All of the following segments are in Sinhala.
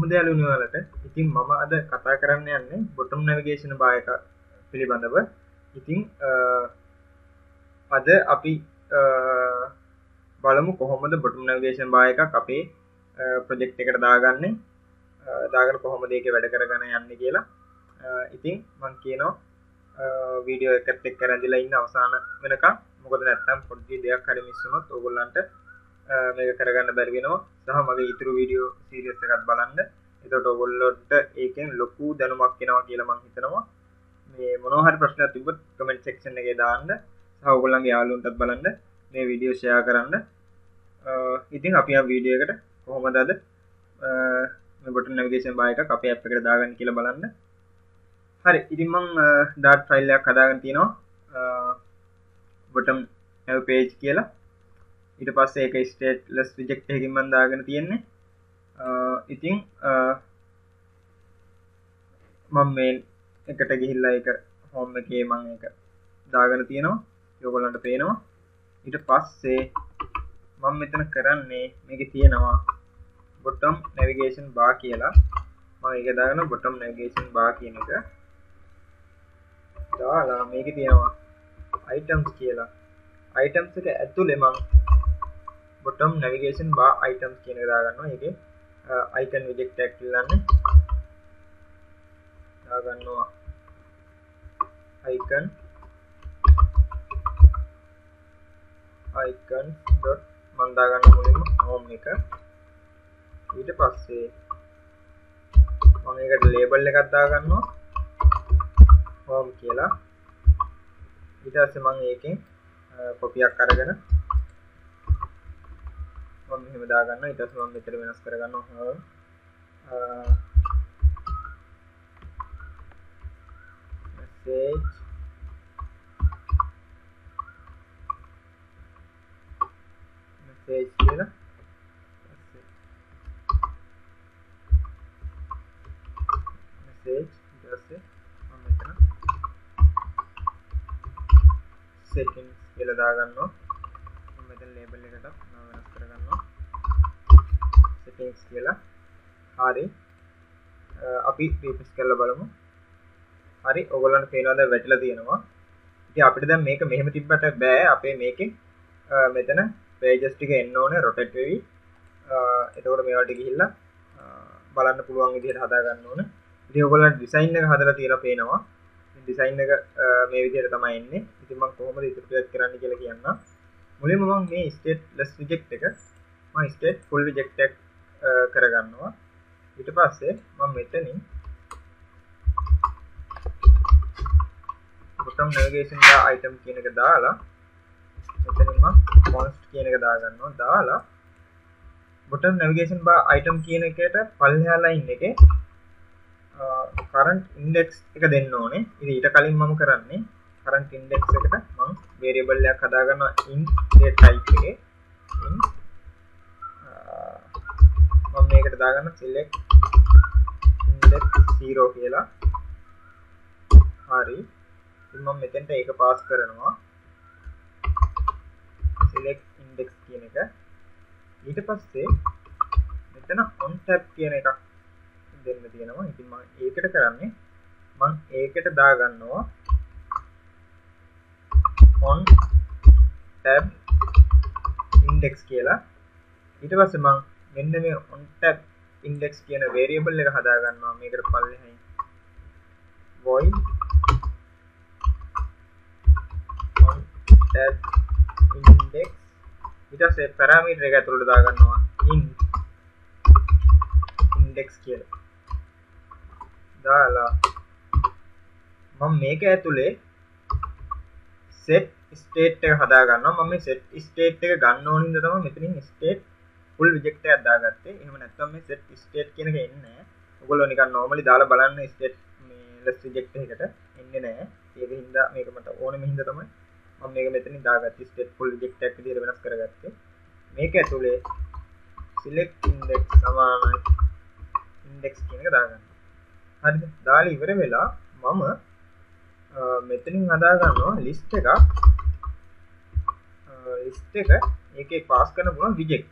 කොහොම දයාලුනිවලට ඉතින් මම අද කතා කරන්න යන්නේ බොටම් නැවිගේෂන බායක පිළිබඳව. ඉතිං අද අපි බලමු කොහොමද බොටම් නැවිගේෂන් බායක අපේ ප්‍රජෙක්් එකට දාගන්න. දාගන කොහොම දේක වැඩ කරගන්න යන්න කියලා. ඉතිං මං කියනවා වීඩියෝ එකත් එක් කරදිලා ඉන්න අවසාන වෙනක මොකද නැත්තම් පොඩ්ඩි දෙයක් හරි මිස්සුනොත් ඔගොල්ලන්ට මේක කරගන්න බැරිවෙනවා සහ මගේ ඉතුරු වීඩියෝ සීරියස් එකත් බලන්න. එතට ඔගොල්ලොට ඒකෙන් ලොකු දැනුමක් කෙනවා කියලමං හිතනවා. මේ මොනහරි ප්‍රශ්න තිබත් කමෙන්ට් සෙක්ෂන් එක දාන්න. සහගොල්ලන්ගේ යාලුන්ටත් බලන්න මේ විඩියෝ ෂයා කරන්න. ඉතින් අපි වීඩියකට කොහොමදද ගොට නවිගේෂන් බායක අප අප එකට දාගන්න කියල බලන්න. හරි ඉතින්මං ඩාට් ෆයිල්ලයක් කදාගන්න තියෙනවා බොටම් පේජ් කියලා. ඊට පස්සේ එක ස්ටේට් ලස් විජෙක්් හැකින් බන්දාගෙන තියෙන්නේ. ඉතිං මං මේ එකට ගිහිල්ලා එක හොම එකේ මං එක දාගෙන තියෙනවා. යොගොලන්ට පේනවා. ඊට පස්සේ මං මෙතන කරන්නේ මේක තියෙනවා බොටම් නැවිගේෂන් බා කියලා. මං එක දාගෙන බොටම් නැවිගේෂන් බා කියන එක දාලා මේක තියෙනවා අයිටම්ස් කියලා. අයිටම්ස් එක ඇතුළෙ මං බොටම් නැවිගේෂන් බා අයිටම්ස් කියන දාගන්නවා. එක අයිකන් විජෙක්් ටැක්ලන්න දාගන්නවා. අයිකන් අයිකන් ඩොට් මන්දාගන්න මුලින්ම හෝම් එක. ඊට පස්සේ මකට ලේබල් එකත්දා ගන්නවා හෝම් කියලා. ඊටස්ස මං ඒකින් කොපියක් අරගෙන මෙහම දාගන්න ඉටස් මම මෙතර වෙනස් කරගන්න හ message. message කියලා. message. ඊටසේ මම මෙතන settings කියලා දාගන්නවා. මම මෙතන ලේබල් එකට මම වෙනස් කරගන්නවා. Settings කියලා. හරි. අපි රීපස් කරලා බලමු. හරි ඔගොල්ලන්ට පේනවාද වැටලා තියෙනවා. ඉතින් අපිට දැන් මේක මෙහෙම තිබ්බට බෑ. අපේ මේකෙන් මෙතන පේජස් ටික එන්න ඕනේ රොටේට් වෙවි. එතකොට මේවට ගිහිල්ලා බලන්න පුළුවන් විදිහට හදා ගන්න ඕනේ. ඉතින් ඔයගොල්ලන්ට ඩිසයින් එක හදලා තියලා පේනවා. ඩිසයින් එක මේ විදිහට තමයි එන්නේ. ඉතින් මම කොහොමද ඉතුරු ටිකක් කරන්න කියලා කියන්නම්. මුලින්ම මම මේ ස්ටේට් ලස් රිජෙක්ට් එක මම ස්ටේට් ෆුල් රිජෙක්ට් එක කරගන්නවා. ඊට පස්සේ මම මෙතනින් බොටම් නැවිගේෂන් දා අයිටම් කියන එක දාලා මෙතනින්ම කොන්ස්ට් කියන එක දාගන්නවා. දාලා බොටම් නැවිගේෂන් බා අයිටම් කියන එකට පල්හා ලයින් එකේ කරන්ට් ඉන්ඩෙක්ස් එක දෙන්න ඕනේ. ඉතින් ඊට කලින් මම කරන්නේ කරන්ට් ඉන්ඩෙක්ස් එකට මම වේරියබල් එකක් හදාගන්නවා in ටයිප් එකේ. in මම මේකට දාගන්න select index 0 කියලා. හරි. ඉතින් මම මෙතෙන්ට ඒක පාස් කරනවා. Select index කියන එක. ඊට පස්සේ මෙතන on tab කියන එකක් දෙන්න තියෙනවා. ඉතින් මම ඒකට කරන්නේ මම ඒකට දාගන්නවා. on tab index කියලා. ඊට පස්සේ මම මෙන්න මේ on tab index කියන variable එක හදාගන්නවා. මේකට පල්ලෙහායි. void on tab index. ඊට පස්සේ parameter එක ඇතුළට දාගන්නවා. in index කියලා. දාලා මම මේක ඇතුලේ සෙට් ස්ටේට් එක හදාගන්නවා. මම සෙට් ස්ටේට් එක ගන්න ඕන හින්දා තමයි මෙතනින් ස්ටේට් ෆුල් රිජෙක්ට් එකක් දාගත්තේ. එහෙම නැත්නම් මේ සෙට් ස්ටේට් කියන එක එන්නේ නැහැ. ඔයගොල්ලෝ නිකන් normally දාලා බලන්න ස්ටේට් මේ ලෙස් රිජෙක්ට් එකකට. එන්නේ නැහැ. ඒක හින්දා මේක මට ඕනෙම හින්දා තමයි මම මේක මෙතනින් දාගත්තේ. ස්ටේට් ෆුල් රිජෙක්ට් එකක් විදිහට වෙනස් කරගත්තේ. මේක ඇතුලේ select index සමානයි index කියන එක දාගන්න. හරිද? දාලා ඉවර වෙලා මම මෙතනින් හදාගන්නවා ලිස්ට් එකක්. ලිස්ට් එක ඒකේ පාස් කරන පුළුවන් විජෙක්ට්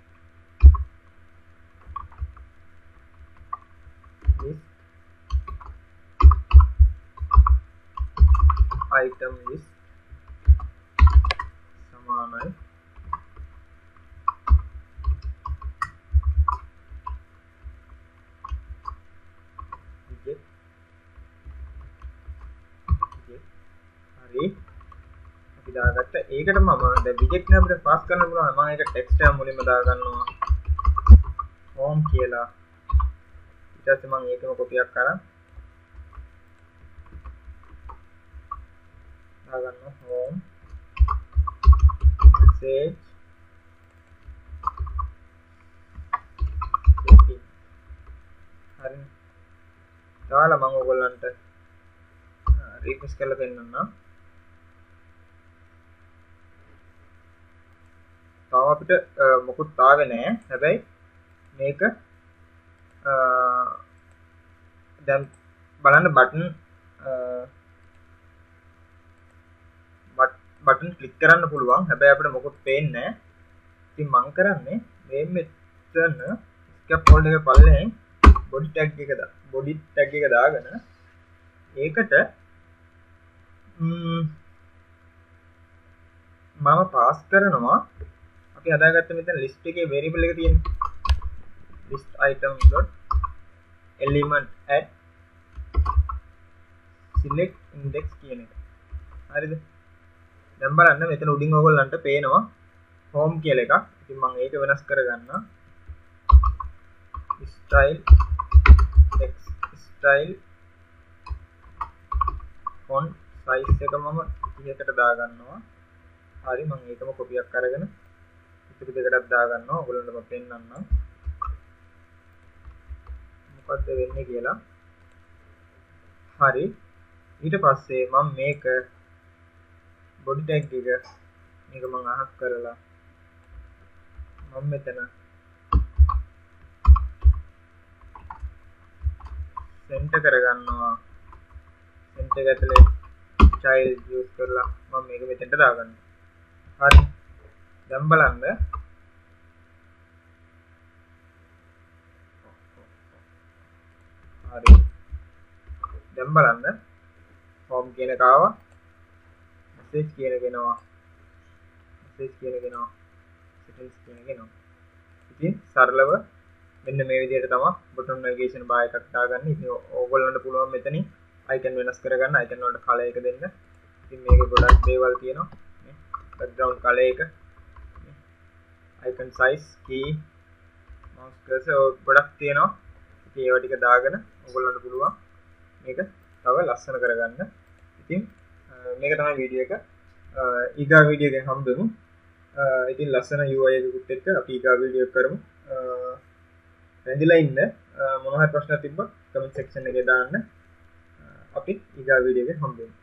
item list සමානයි widget හරි අපි දාගත්ත ඒකට මම දැන් widget එක අපිට පාස් කරන්න පුළුවන් මම ඒක ටෙක්ස්ට් එක මුලින්ම දාගන්නවා. home කියලා. ඊට පස්සේ මම ඒකම කොපියක් කරන් දාගන්න home message. Setting හරි. දාලා මම ඔයගොල්ලන්ට රිෆ්‍රෙෂ් කරලා පෙන්නන්නම් තව අපිට මොකුත් ආවේ නැහැ. හැබැයි මේක දැන් බලන්න බටන් බටන් ක්ලික් කරන්න පුළුවන්. හැබැයි අපිට මොකුත් පේන්නේ නැහැ. ඉතින් මම කරන්නේ මේ මෙතන ස්කැප්ෆෝල්ඩ් එක පල්ලෙන් බොඩි ටැග් එක දා බොඩි ටැග් එක දාගෙන ඒකට මම පාස් කරනවා. අපි හදාගත්ත මෙතන ලිස්ට් එකේ වේරියබල් එක තියෙනවා list item dot element add select index කියන එක. හරිද? දැන් බලන්න මෙතන උඩින් ඔයගොල්ලන්ට පේනවා home කියලා එකක්. ඉතින් මම ඒක වෙනස් කරගන්නවා. Style text style font size එක මම 30කට දාගන්නවා. හරි මම ඒකම කොපියක් අරගෙන ඉතිරි දෙකටත් දාගන්නවා. ඔයගොල්ලන්ට මම පෙන්නන්නම්. මොකක්ද වෙන්නේ කියලා. හරි. ඊට පස්සේ මම මේක බොඩි ටැග් එක මේක මම අහක් කරලා. මම මෙතන. සෙන්ටර් කරගන්නවා. සෙන්ටර් එක ඇතුලේ child use කරලා මම මේක මෙතෙන්ට දාගන්නවා. හරි. දැන් බලන්න. හරි. දැන් බලන්න. හෝම් කියන එක ආවා. මෙසේජ් කියන කෙනවා මෙසේජ් කියන කෙනවා සෙටින්ස් කියන කෙනවා ඉතින් සරලව මෙන්න මේ විදිහට තමයි බොටම් නැවිගේෂන් බාර් එකක් දාගන්න. ඉතින් ඕගොල්ලන්ට පුළුවන් මෙතනින් අයිකන් වෙනස් කරගන්න. අයිකන් වලට කලර් එක දෙන්න. ඉතින් මේකේ ගොඩක් දේවල් තියෙනවා. background කලර් එක icon size key mouse cursor ගොඩක් තියෙනවා. ඉතින් ඒවා ටික දාගෙන ඔයගොල්ලන්ට පුළුවන් මේක තව ලස්සන කරගන්න. ඉතින් මේක තමයි වීඩියෝ එක. ඊගා වීඩියෝ එකෙන් හම්බෙමු. ඉතින් ලස්සන UI එකකුත් එක්ක අපි ඊගා වීඩියෝ කරමු. රැඳිලා ඉන්න මොනවහරි ප්‍රශ්න තිබ්බොත් කමෙන්ට් සෙක්ෂන් එකේ දාන්න. අපි ඊගා වීඩියෝ එකේ හම්බෙමු.